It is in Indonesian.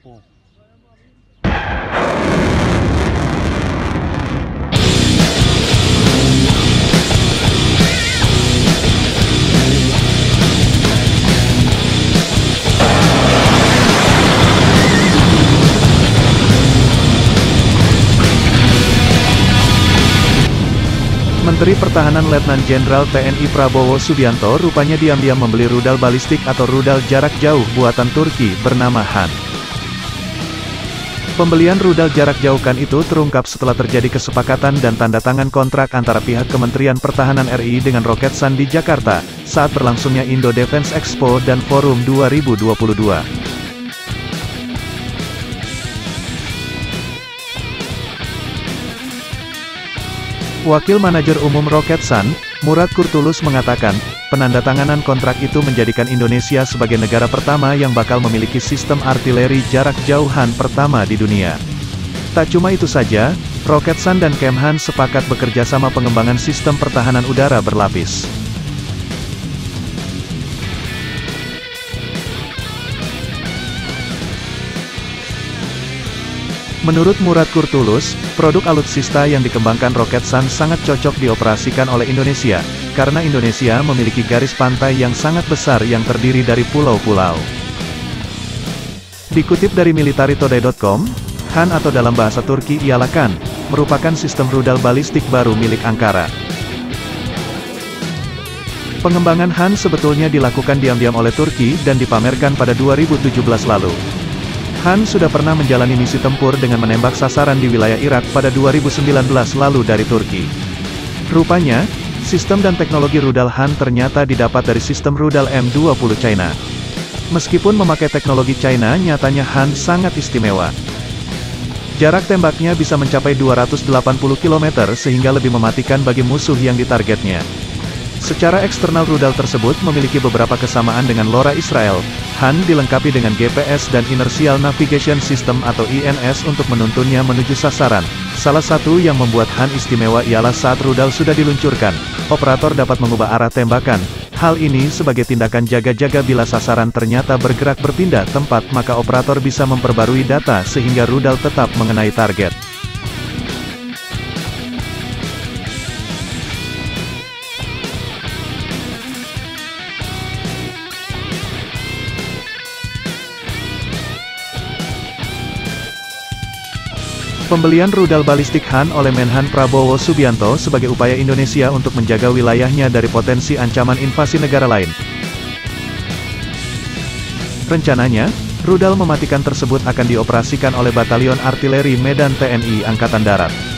Menteri Pertahanan Letnan Jenderal TNI Prabowo Subianto rupanya diam-diam membeli rudal balistik atau rudal jarak jauh buatan Turki bernama Han. Pembelian rudal jarak jauhkan itu terungkap setelah terjadi kesepakatan dan tanda tangan kontrak antara pihak Kementerian Pertahanan RI dengan Roketsan di Jakarta, saat berlangsungnya Indo Defense Expo dan Forum 2022. Wakil Manajer Umum Roketsan, Murad Kurtulus mengatakan, penandatanganan kontrak itu menjadikan Indonesia sebagai negara pertama yang bakal memiliki sistem artileri jarak jauhan pertama di dunia. Tak cuma itu saja, Roketsan dan Kemhan sepakat bekerja sama pengembangan sistem pertahanan udara berlapis. Menurut Murad Kurtulus, produk alutsista yang dikembangkan Roketsan sangat cocok dioperasikan oleh Indonesia, karena Indonesia memiliki garis pantai yang sangat besar yang terdiri dari pulau-pulau. Dikutip dari militaritoday.com, Han atau dalam bahasa Turki ialah Kan, merupakan sistem rudal balistik baru milik Ankara. Pengembangan Han sebetulnya dilakukan diam-diam oleh Turki dan dipamerkan pada 2017 lalu. Han sudah pernah menjalani misi tempur dengan menembak sasaran di wilayah Irak pada 2019 lalu dari Turki. Rupanya, sistem dan teknologi rudal Han ternyata didapat dari sistem rudal M20 China. Meskipun memakai teknologi China, nyatanya Han sangat istimewa. Jarak tembaknya bisa mencapai 280 km sehingga lebih mematikan bagi musuh yang ditargetnya. Secara eksternal rudal tersebut memiliki beberapa kesamaan dengan LoRa Israel. Han dilengkapi dengan GPS dan Inertial Navigation System atau INS untuk menuntunnya menuju sasaran. Salah satu yang membuat Han istimewa ialah saat rudal sudah diluncurkan, operator dapat mengubah arah tembakan. Hal ini sebagai tindakan jaga-jaga bila sasaran ternyata bergerak berpindah tempat maka operator bisa memperbarui data sehingga rudal tetap mengenai target. Pembelian rudal balistik Han oleh Menhan Prabowo Subianto sebagai upaya Indonesia untuk menjaga wilayahnya dari potensi ancaman invasi negara lain. Rencananya, rudal mematikan tersebut akan dioperasikan oleh Batalion Artileri Medan TNI Angkatan Darat.